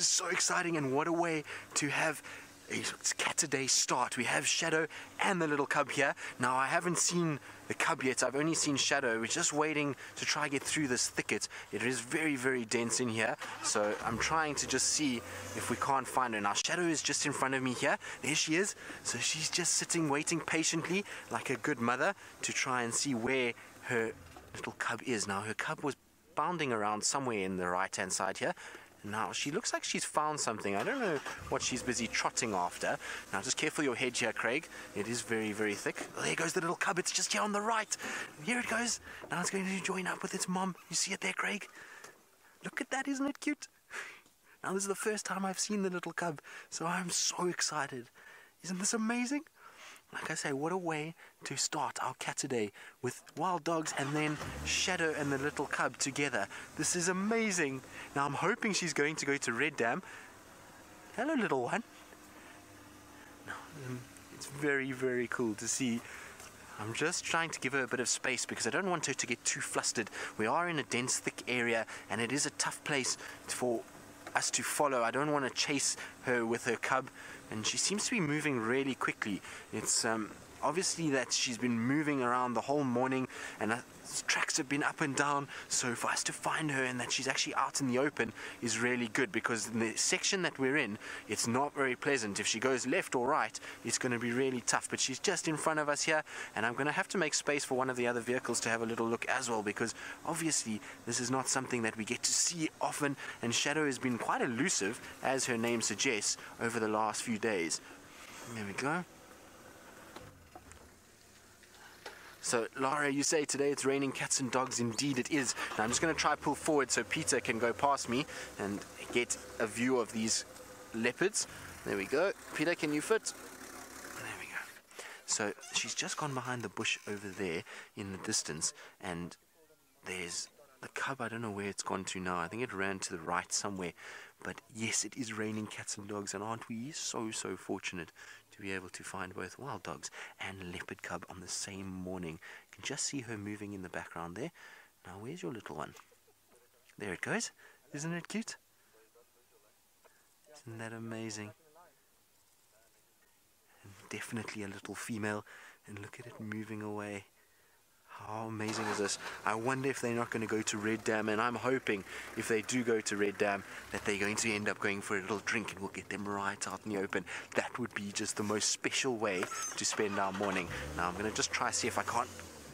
is so exciting, and what a way to have a Catterday start. We have Shadow and the little cub here. Now, I haven't seen the cub yet. I've only seen Shadow. We're just waiting to try get through this thicket. It is very, very dense in here. So I'm trying to just see if we can't find her. Now, Shadow is just in front of me here. There she is. So she's just sitting, waiting patiently, like a good mother, to try and see where her little cub is. Now, her cub was bounding around somewhere in the right hand side here. Now, she looks like she's found something. I don't know what she's busy trotting after. Now, just careful your head here, Craig. It is very, very thick. There goes the little cub. It's just here on the right. Here it goes. Now it's going to join up with its mom. You see it there, Craig? Look at that. Isn't it cute? Now, this is the first time I've seen the little cub, so I'm so excited. Isn't this amazing? Like I say, what a way to start our Catterday with wild dogs and then Shadow and the little cub together. This is amazing. Now I'm hoping she's going to go to Red Dam. Hello, little one. Um, it's very, very cool to see. I'm just trying to give her a bit of space because I don't want her to get too flustered. We are in a dense, thick area and it is a tough place for us to follow. I don't want to chase her with her cub, and she seems to be moving really quickly. It's um, obviously that she's been moving around the whole morning, and tracks have been up and down. So for us to find her and that she's actually out in the open is really good because in the section that we're in, it's not very pleasant. If she goes left or right, it's going to be really tough. But she's just in front of us here, and I'm going to have to make space for one of the other vehicles to have a little look as well because obviously this is not something that we get to see often. And Shadow has been quite elusive, as her name suggests, over the last few days. There we go. So, Lara, you say today it's raining cats and dogs. Indeed, it is. Now, I'm just going to try pull forward so Peter can go past me and get a view of these leopards. There we go. Peter, can you fit? There we go. So, she's just gone behind the bush over there in the distance, and there's the cub. I don't know where it's gone to now. I think it ran to the right somewhere. But yes, it is raining cats and dogs, and aren't we so, so fortunate to be able to find both wild dogs and leopard cub on the same morning? You can just see her moving in the background there. Now, where's your little one? There it goes. Isn't it cute? Isn't that amazing? And definitely a little female, and look at it moving away. How amazing is this? I wonder if they're not going to go to Red Dam, and I'm hoping if they do go to Red Dam that they're going to end up going for a little drink and we'll get them right out in the open. That would be just the most special way to spend our morning. Now I'm going to just try to see if I can't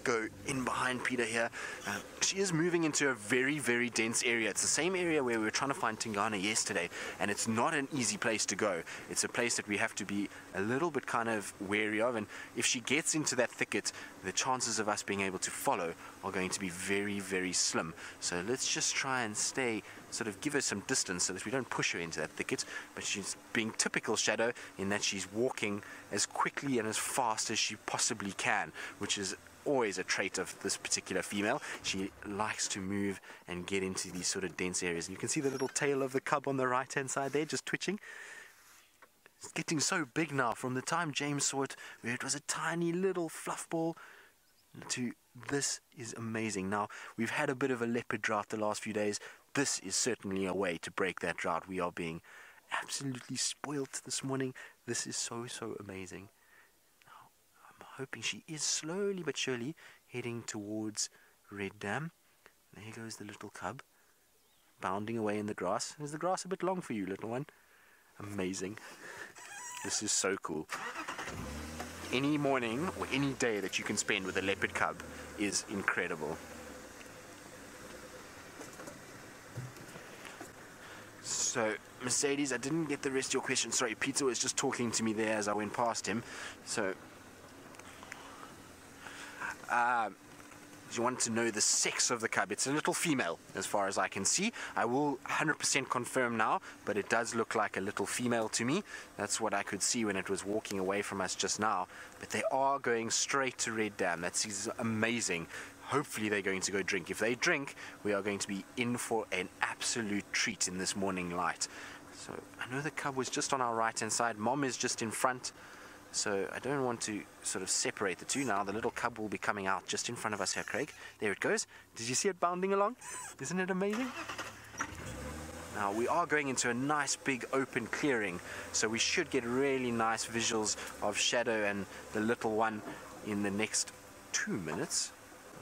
go in behind Peter here. Uh, she is moving into a very, very dense area. It's the same area where we were trying to find Tingana yesterday, and it's not an easy place to go. It's a place that we have to be a little bit kind of wary of, and if she gets into that thicket, the chances of us being able to follow are going to be very, very slim. So let's just try and stay, sort of give her some distance so that we don't push her into that thicket, but she's being typical Shadow in that she's walking as quickly and as fast as she possibly can, which is always a trait of this particular female. She likes to move and get into these sort of dense areas. You can see the little tail of the cub on the right hand side there just twitching. It's getting so big now from the time James saw it, where it was a tiny little fluff ball, to this is amazing. Now, we've had a bit of a leopard drought the last few days. This is certainly a way to break that drought. We are being absolutely spoilt this morning. This is so, so amazing hoping she is slowly but surely heading towards Red Dam. There goes the little cub, bounding away in the grass. Is the grass a bit long for you, little one? Amazing. this is so cool. Any morning or any day that you can spend with a leopard cub is incredible. So, Mercedes, I didn't get the rest of your question. Sorry, Peter was just talking to me there as I went past him. So, uh, you want to know the sex of the cub. It's a little female, as far as I can see. I will 100% confirm now, but it does look like a little female to me. That's what I could see when it was walking away from us just now. But they are going straight to Red Dam. That's amazing. Hopefully they're going to go drink. If they drink, we are going to be in for an absolute treat in this morning light. So I know the cub was just on our right hand side. Mom is just in front. So I don't want to sort of separate the two now. The little cub will be coming out just in front of us here, Craig. There it goes. Did you see it bounding along? Isn't it amazing? Now we are going into a nice big open clearing, so we should get really nice visuals of Shadow and the little one in the next two minutes.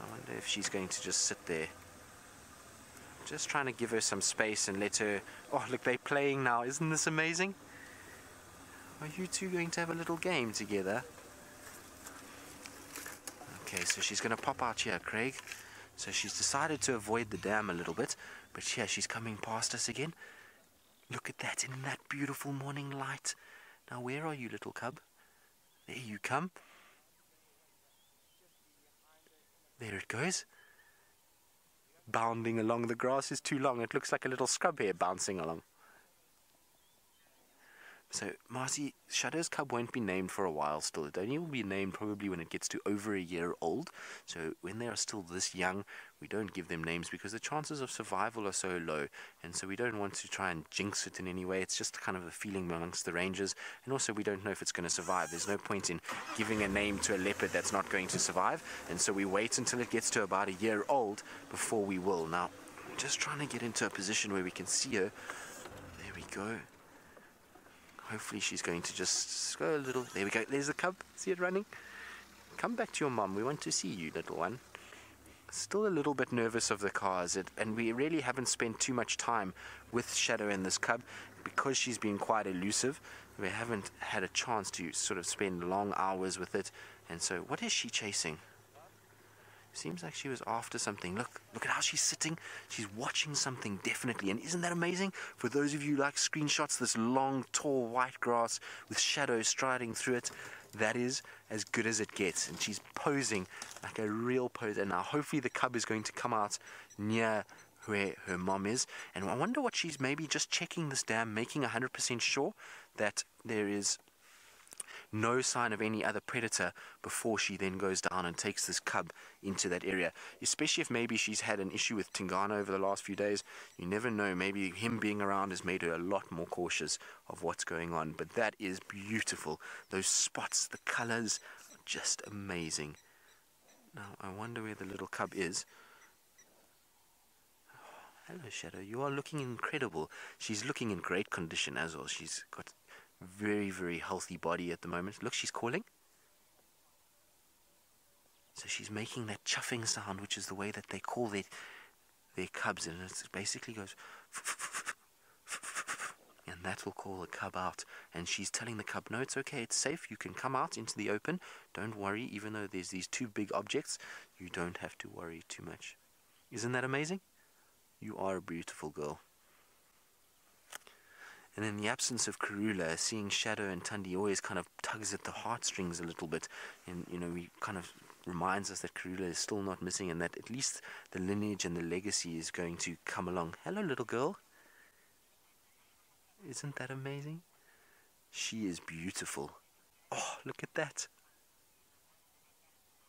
I wonder if she's going to just sit there. Just trying to give her some space and let her... Oh, look, they're playing now. Isn't this amazing? Are you two going to have a little game together? Okay, so she's going to pop out here, Craig. So she's decided to avoid the dam a little bit, but here she's coming past us again. Look at that in that beautiful morning light. Now, where are you, little cub? There you come. There it goes. Bounding along the grass is too long. It looks like a little scrub here bouncing along. So, Marcy, Shadow's cub won't be named for a while still. It only will be named probably when it gets to over a year old. So, when they are still this young, we don't give them names because the chances of survival are so low. And so, we don't want to try and jinx it in any way. It's just kind of a feeling amongst the rangers. And also, we don't know if it's going to survive. There's no point in giving a name to a leopard that's not going to survive. And so, we wait until it gets to about a year old before we will. Now, just trying to get into a position where we can see her. There we go. Hopefully she's going to just go a little. There we go. There's the cub. See it running? Come back to your mum. We want to see you, little one. Still a little bit nervous of the cars, and we really haven't spent too much time with Shadow and this cub because she's been quite elusive. We haven't had a chance to sort of spend long hours with it. And so, what is she chasing? Seems like she was after something. Look, look at how she's sitting. She's watching something definitely. And isn't that amazing? For those of you like screenshots, this long, tall white grass with shadows striding through it, that is as good as it gets. And she's posing like a real pose. And now hopefully the cub is going to come out near where her mom is. And I wonder what she's maybe just checking this dam, making 100% sure that there is no sign of any other predator before she then goes down and takes this cub into that area. Especially if maybe she's had an issue with Tingana over the last few days. You never know. Maybe him being around has made her a lot more cautious of what's going on. But that is beautiful. Those spots, the colors, are just amazing. Now, I wonder where the little cub is. Oh, hello, Shadow. You are looking incredible. She's looking in great condition as well. She's got very, very healthy body at the moment. Look, she's calling. So she's making that chuffing sound, which is the way that they call their, their cubs. And it basically goes... And that will call the cub out. And she's telling the cub, no, it's okay, it's safe. You can come out into the open. Don't worry, even though there's these two big objects, you don't have to worry too much. Isn't that amazing? You are a beautiful girl. And in the absence of Karula, seeing Shadow and Tundi always kind of tugs at the heartstrings a little bit. And, you know, we kind of reminds us that Karula is still not missing and that at least the lineage and the legacy is going to come along. Hello, little girl. Isn't that amazing? She is beautiful. Oh, look at that.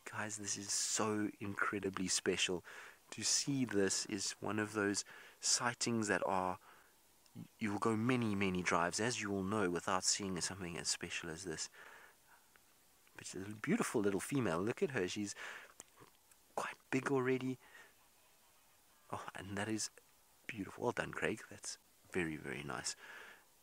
Guys, this is so incredibly special. To see this is one of those sightings that are you will go many, many drives, as you all know, without seeing something as special as this. But a beautiful little female. Look at her. She's quite big already. Oh, and that is beautiful. Well done, Craig. That's very, very nice.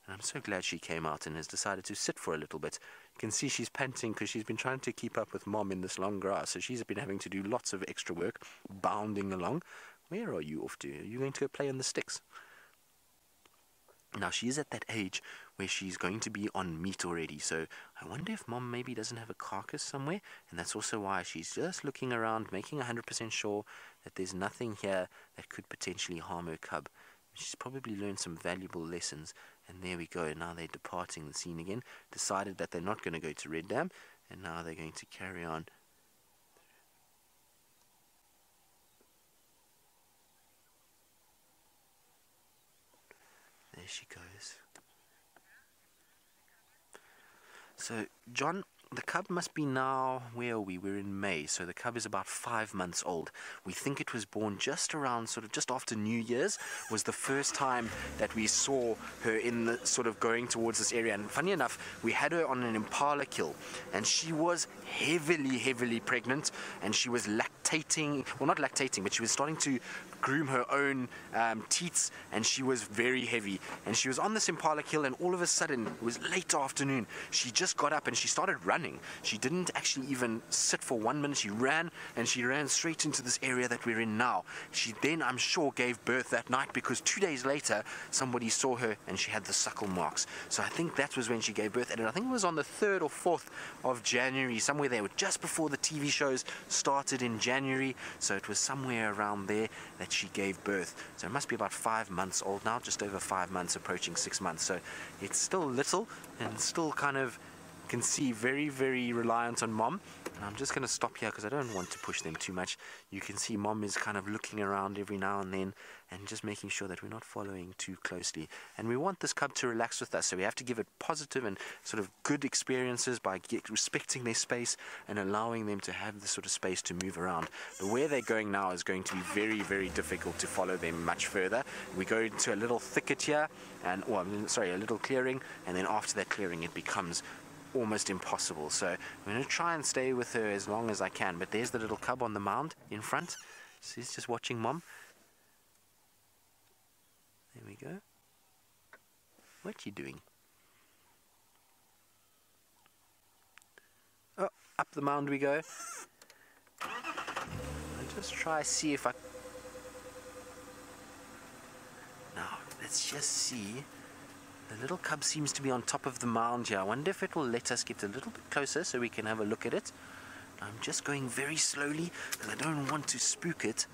And I'm so glad she came out and has decided to sit for a little bit. You can see she's panting because she's been trying to keep up with mom in this long grass. So she's been having to do lots of extra work, bounding along. Where are you off to? Are you going to go play on the sticks? Now she is at that age where she's going to be on meat already, so I wonder if mom maybe doesn't have a carcass somewhere, and that's also why she's just looking around, making 100% sure that there's nothing here that could potentially harm her cub. She's probably learned some valuable lessons, and there we go. Now they're departing the scene again, decided that they're not going to go to Red Dam, and now they're going to carry on There she goes. So, John, the cub must be now, where are we? We're in May, so the cub is about five months old. We think it was born just around, sort of just after New Year's, was the first time that we saw her in the sort of going towards this area. And funny enough, we had her on an impala kill, and she was heavily, heavily pregnant, and she was lactating lactating, well, not lactating, but she was starting to groom her own um, teats, and she was very heavy. And she was on this Impala kill, and all of a sudden, it was late afternoon. She just got up and she started running. She didn't actually even sit for one minute. She ran, and she ran straight into this area that we're in now. She then, I'm sure, gave birth that night because two days later, somebody saw her and she had the suckle marks. So I think that was when she gave birth, and I think it was on the 3rd or 4th of January, somewhere there, just before the TV shows started in January. So it was somewhere around there that she gave birth. So it must be about five months old now, just over five months, approaching six months. So it's still little and still kind of can see very, very reliant on mom. And I'm just going to stop here because I don't want to push them too much. You can see mom is kind of looking around every now and then and just making sure that we're not following too closely. And we want this cub to relax with us, so we have to give it positive and sort of good experiences by respecting their space and allowing them to have the sort of space to move around. But where they're going now is going to be very, very difficult to follow them much further. We go into a little thicket here, and well, sorry, a little clearing, and then after that clearing, it becomes almost impossible. So I'm going to try and stay with her as long as I can. But there's the little cub on the mound in front. She's just watching mom. There we go. What you doing? Oh, up the mound we go. I'll just try see if I... Now, let's just see. The little cub seems to be on top of the mound here. I wonder if it will let us get a little bit closer so we can have a look at it. I'm just going very slowly because I don't want to spook it.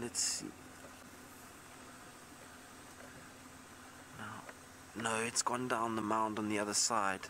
Let's see. No, no, it's gone down the mound on the other side.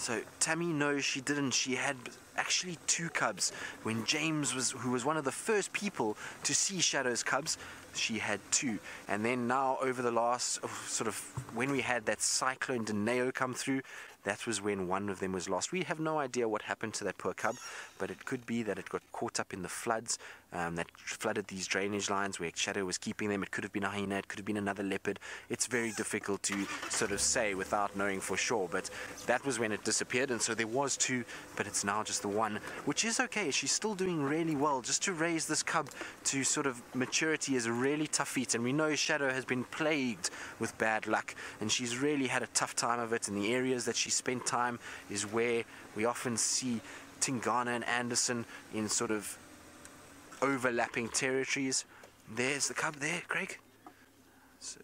So Tammy knows she didn't. She had actually two cubs. When James was, who was one of the first people to see Shadow's cubs, she had two. And then now over the last oh, sort of when we had that cyclone Dineo come through, that was when one of them was lost. We have no idea what happened to that poor cub, but it could be that it got caught up in the floods um, that flooded these drainage lines where Shadow was keeping them. It could have been a hyena, it could have been another leopard. It's very difficult to sort of say without knowing for sure, but that was when it disappeared, and so there was two, but it's now just the one, which is okay. She's still doing really well. Just to raise this cub to sort of maturity is a really tough feat, and we know Shadow has been plagued with bad luck, and she's really had a tough time of it, and the areas that she spent time is where we often see Tingana and Anderson in sort of overlapping territories. There's the cub there, Craig. So,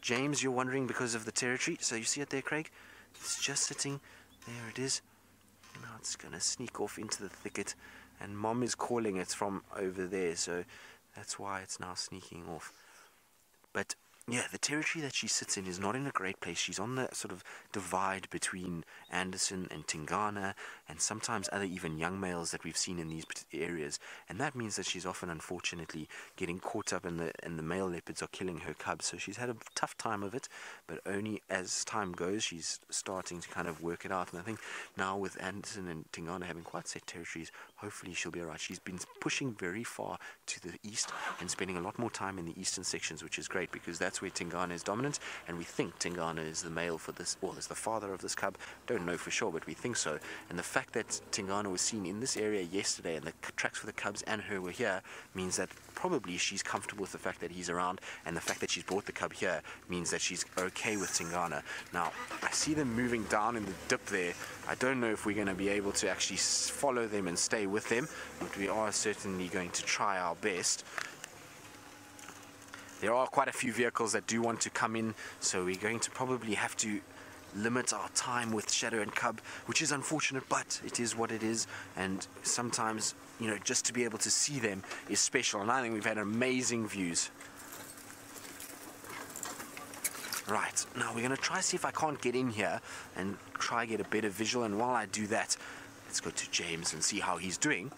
James, you're wondering because of the territory. So you see it there, Craig? It's just sitting. There it is. Now it's going to sneak off into the thicket. And Mom is calling it from over there. So that's why it's now sneaking off. But yeah, the territory that she sits in is not in a great place. She's on the sort of divide between Anderson and Tingana, and sometimes other even young males that we've seen in these areas. And that means that she's often, unfortunately, getting caught up in the and the male leopards are killing her cubs. So she's had a tough time of it, but only as time goes, she's starting to kind of work it out. And I think now with Anderson and Tingana having quite set territories, hopefully she'll be alright. She's been pushing very far to the east and spending a lot more time in the eastern sections, which is great because where Tingana is dominant, and we think Tingana is the male for this, or is the father of this cub. Don't know for sure, but we think so. And the fact that Tingana was seen in this area yesterday, and the tracks for the cubs and her were here, means that probably she's comfortable with the fact that he's around, and the fact that she's brought the cub here means that she's okay with Tingana. Now, I see them moving down in the dip there. I don't know if we're going to be able to actually follow them and stay with them, but we are certainly going to try our best. There are quite a few vehicles that do want to come in, so we're going to probably have to limit our time with Shadow and Cub, which is unfortunate, but it is what it is. And sometimes, you know, just to be able to see them is special. And I think we've had amazing views. Right, now we're going to try see if I can't get in here and try get a better visual. And while I do that, let's go to James and see how he's doing.